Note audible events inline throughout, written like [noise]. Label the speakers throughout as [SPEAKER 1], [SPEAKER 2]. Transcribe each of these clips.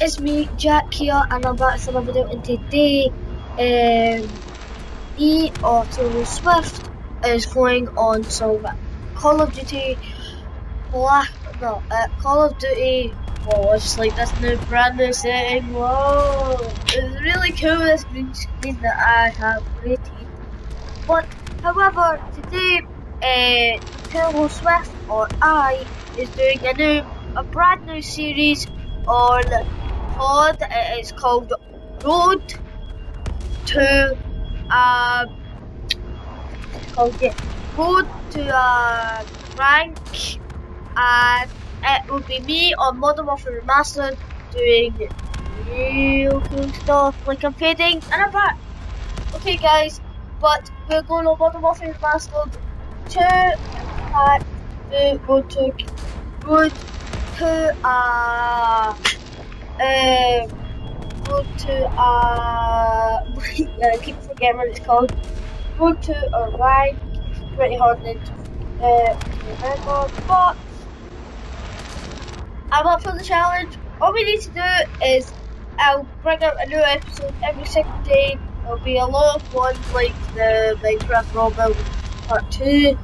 [SPEAKER 1] it is me, Jack here, and I'm back for another video. And today, um, E or Taylor Swift is going on some Call of Duty Black, no, uh, Call of Duty. Whoa, it's like this new brand new setting. Whoa, it's really cool. This green screen that I have created. But however, today, uh, Taylor Swift or I is doing a new, a brand new series on pod. It is called Road to uh, called it Road to uh, rank, and it will be me on Modern Warfare Remastered doing real cool stuff like I'm fading and I'm back. Okay, guys, but we're going on Modern Warfare Remastered to uh, road to road to uh uh go to uh [laughs] I keep forgetting what it's called. Go to a ride. It's pretty hard to uh, remember, but I'm up for the challenge. All we need to do is I'll bring out a new episode every single day. There'll be a lot of ones like the Minecraft Robin Part 2.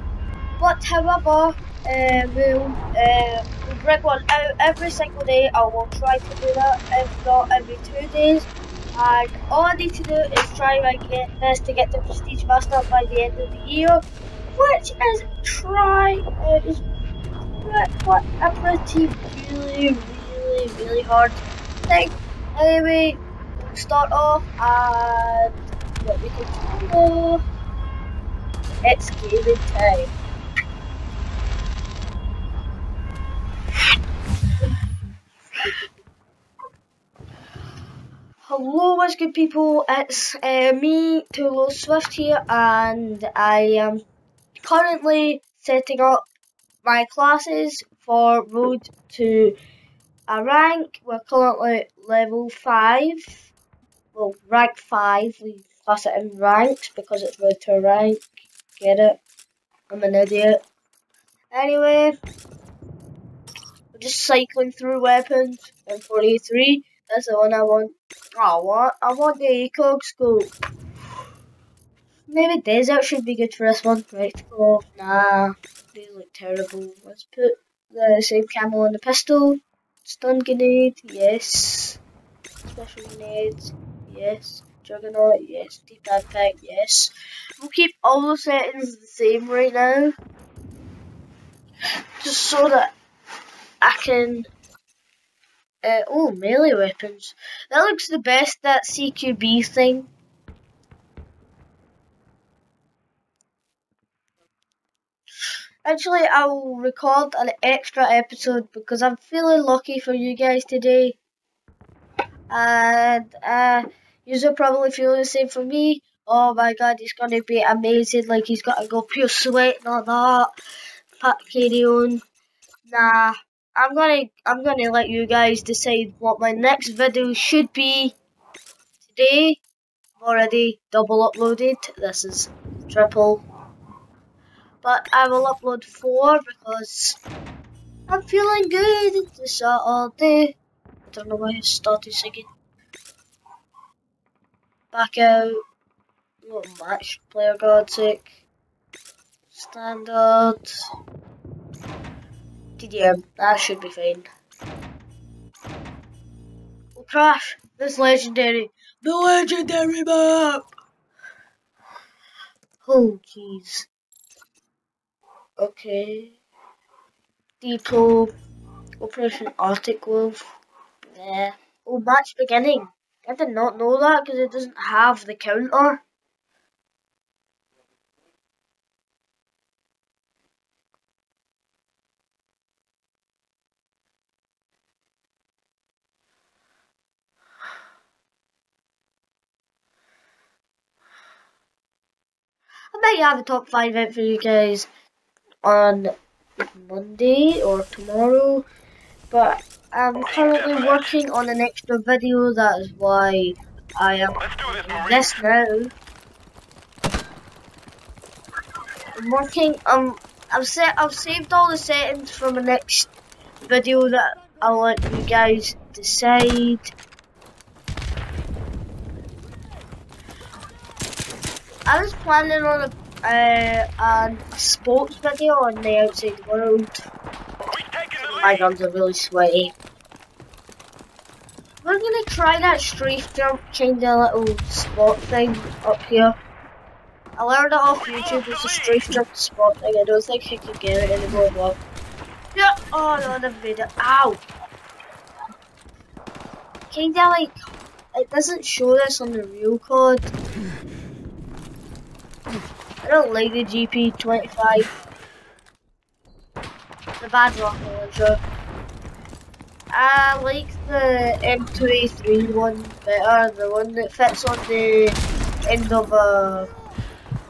[SPEAKER 1] But however, uh, we'll, uh, we'll one out every single day. I will try to do that, if not every two days. And all I need to do is try my best to get the Prestige Master by the end of the year, which is try uh, is quite a pretty really really really hard thing. Anyway, we'll start off and we can do. It's gaming time. Hello, what's good people? It's uh, me, Taylor Swift here, and I am currently setting up my classes for Road to a rank. We're currently level 5, well, rank 5, we class it in ranks because it's Road to a rank, get it? I'm an idiot. Anyway, we're just cycling through weapons in 43. That's the one I want. Oh, I want, I want the ACOG scope. Maybe desert should be good for this one. Oh, nah, they look terrible. Let's put the same camo on the pistol. Stun grenade, yes. Special grenades, yes. Juggernaut, yes. Deep dive impact, yes. We'll keep all the settings the same right now. Just so that I can uh, oh, melee weapons. That looks the best, that CQB thing. Actually, I will record an extra episode because I'm feeling lucky for you guys today. And uh, you're probably feeling the same for me. Oh my god, he's going to be amazing. Like, he's got to go pure sweat all that. Pat carry on. Nah, I'm gonna I'm gonna let you guys decide what my next video should be. Today, I've already double uploaded. This is triple, but I will upload four because I'm feeling good this Saturday. I don't know why I started singing. Back out. What match? Player God's sake. Standard. TDM, that should be fine. Oh, we'll crash this legendary, the legendary map! Oh, jeez. Okay. Depot, Operation Arctic Wolf. Yeah. Oh, match beginning. I did not know that because it doesn't have the counter. I might have a top 5 event for you guys on Monday or tomorrow, but I'm currently working on an extra video, that is why I am doing this now. I'm working, um, I've set, I've saved all the settings from the next video that I'll let you guys decide. I was planning on a, uh, a sports video on the outside world. My guns are really sweaty. We're gonna try that strafe jump kind of little spot thing up here. I learned it off YouTube, it's a strafe jump spot thing. I don't think I can get it anymore well. Yeah, oh no, I never made it. Ow! Kinda like, it doesn't show this on the real code. Don't like the GP25. The bad rocket launcher. I like the M203 one better, the one that fits on the end of a...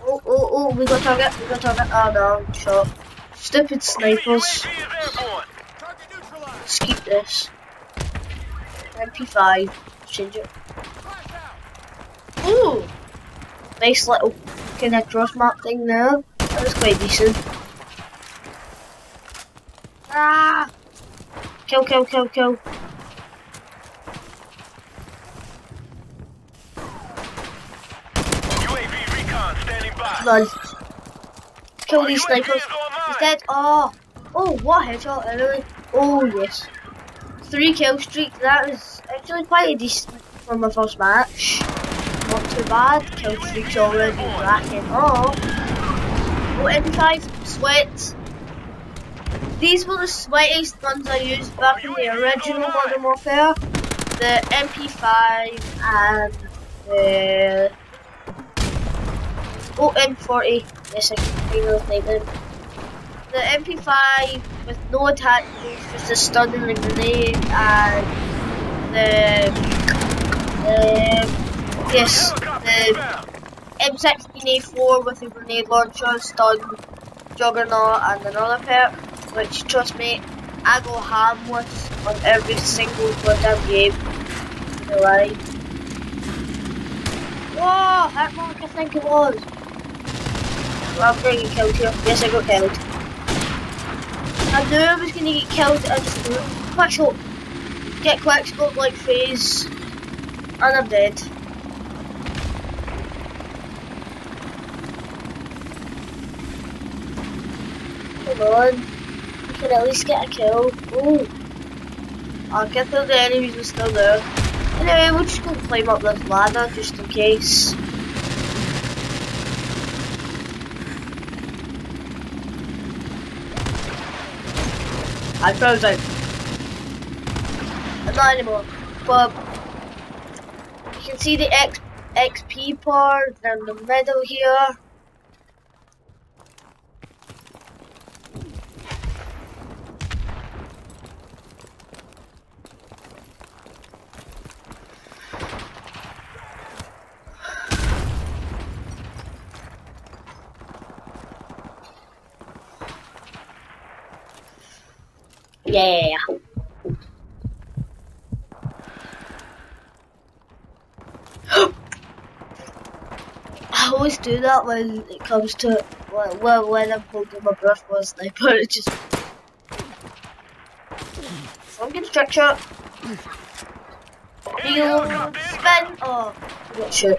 [SPEAKER 1] Oh, oh, oh, we got target, we got target. Oh no, shot. Stupid snipers. Let's keep this. MP5, change it. Ooh! Nice little kind of cross mark thing there. That was quite decent. Ah! Kill, kill, kill, kill.
[SPEAKER 2] UAV recon standing by.
[SPEAKER 1] Lol. Kill these snipers. He's dead. Oh! Oh, what headshot, anyway. Oh, yes. Three kill streak. That was actually quite a decent for my first match. Bad. Kill streak's already racking. Oh, MP5. Sweat. These were the sweatiest guns I used back in the original Modern Warfare. The MP5 and the Oh, M40. Yes, I can finally think them. The MP5 with no attack, just a stun and a grenade, and the, the yes, um, the M16A4 with a grenade launcher, stun, juggernaut, and another perk, which trust me, I go with on every single goddamn game. No lie. Whoa, that mark I think it was. Well, I'm gonna get killed here. Yes, I got killed. I knew I was gonna get killed, I just. Quick shot. Get quick scope like phase. And I'm dead. Come on. We can at least get a kill. Oh. I'll get the enemies are still there. Anyway, we'll just go climb up this ladder just in case. I froze out. I'm not anymore. But you can see the X XP part in the middle here. Always do that when it comes to well, well when I'm holding my breath for a sniper. It just trick shot. You spin. Oh, got shoot.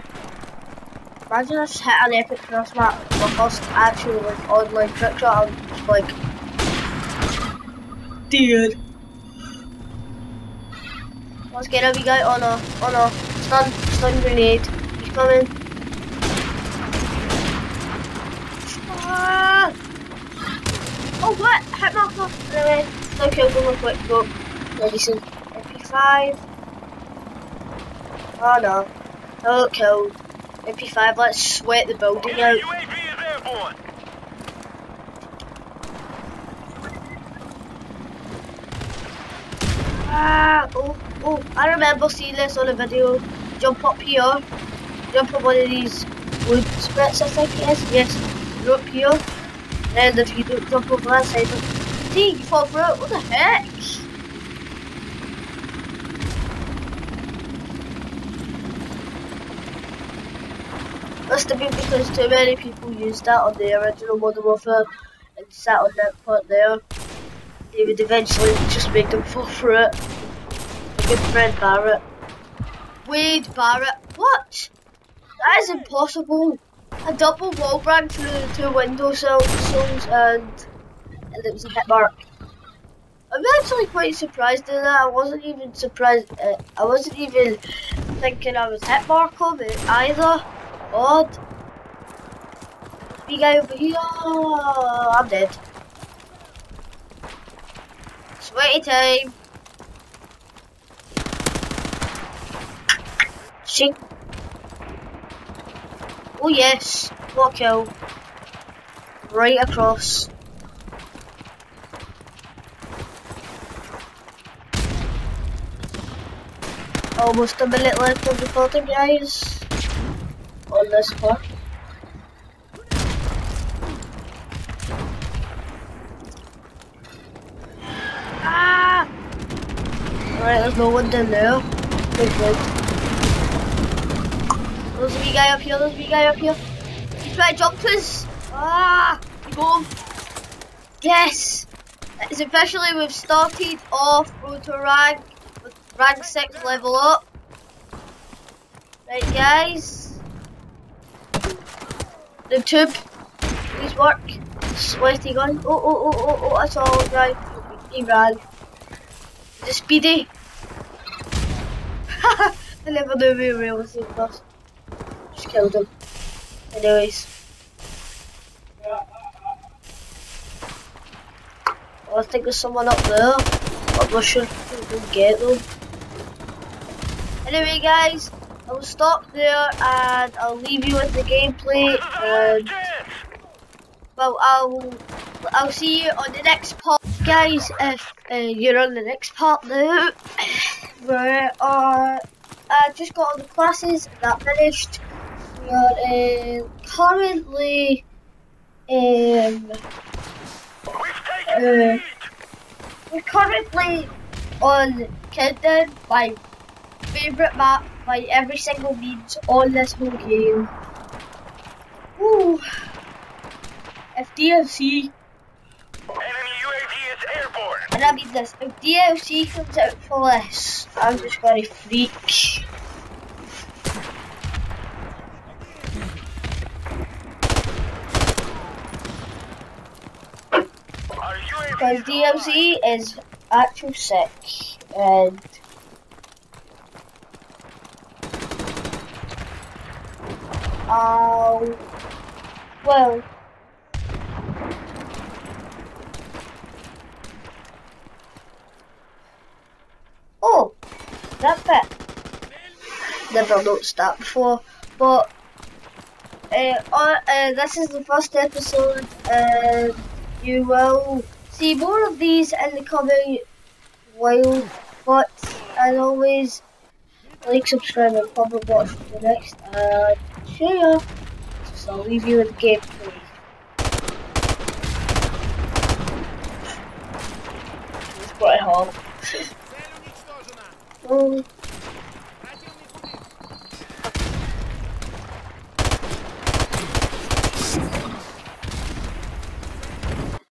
[SPEAKER 1] Imagine I just hit an epic cross map. My first actual like online trick shot. I'm just like dude. Let's get every guy on a on a stun stun grenade. He's coming. Ah! Oh what? Hit marker. Anyway, no kill from a quick go. Medicine. MP5. Oh no. No kill. MP5, let's sweat the building out.
[SPEAKER 2] UAV is airborne.
[SPEAKER 1] Ah, oh, oh, I remember seeing this on a video. Jump up here, jump on one of these wood splits, I think it is. Yes, you're up here. Then if you don't jump over that side, see, you fall through it. What the heck? Must have been because too many people used that on the original Modern Warfare and sat on that part there. they would eventually just make them fall through it. My good friend Barrett. Wade Barrett. What? That is impossible. A double wall brand through the two window sills and, and it was a hit mark. I'm actually quite surprised at that. I wasn't even surprised. Uh, I wasn't even thinking I was hit mark of it either. Odd. Big guy over here. I'm dead. Sweaty time. Shink. Oh yes, what kill. Right across. Almost a minute left of the recording guys. On this part. Ah! Alright, there's no one down there. Good, good. There's a wee guy up here, there's a wee guy up here. He's trying to jump us. Ah! You go. Yes! It's officially, we've started off road to rank, with rank 6 level up. Right guys. The tube, please work. Sweaty gun. Oh, oh, oh, oh, oh, that's all right. He ran. The speedy. I never knew we were able to. Just killed him. Anyways. Oh, I think there's someone up there. I'm not sure if get them. Anyway guys, I will stop there and I'll leave you with the gameplay and well I'll I'll see you on the next part guys if uh, you're on the next part now [coughs] where uh, I just got all the classes that finished we are uh, currently um, uh, we're currently on Countdown, my favourite map by every single means on this whole game. Ooh. If DLC,
[SPEAKER 2] Enemy UAV is airborne.
[SPEAKER 1] and I mean this, if DLC comes out for this, I'm just gonna freak.
[SPEAKER 2] Our UAV
[SPEAKER 1] Because. DLC is actual sick, and Oh, well. Oh, that bit. Never noticed that before, but uh, uh, uh, this is the first episode, and you will see more of these in the coming while. But as always, like, subscribe, and probably watch the next, and share. So I'll leave you with the gameplay. It's quite hard. [laughs] Um,